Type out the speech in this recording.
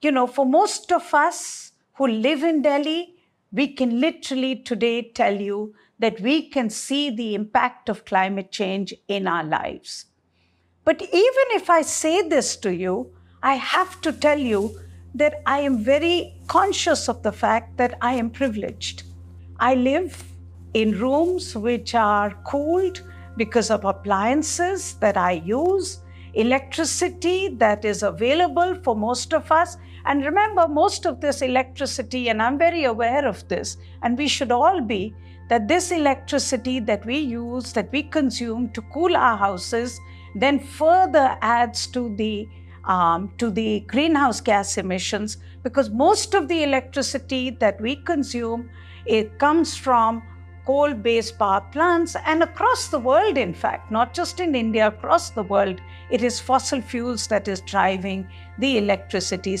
you know, for most of us who live in Delhi, we can literally today tell you that we can see the impact of climate change in our lives. But even if I say this to you, I have to tell you that I am very conscious of the fact that I am privileged. I live in rooms which are cooled because of appliances that I use, electricity that is available for most of us. And remember, most of this electricity, and I'm very aware of this, and we should all be, that this electricity that we use, that we consume to cool our houses, then further adds to the um, to the greenhouse gas emissions because most of the electricity that we consume it comes from coal based power plants and across the world in fact not just in india across the world it is fossil fuels that is driving the electricity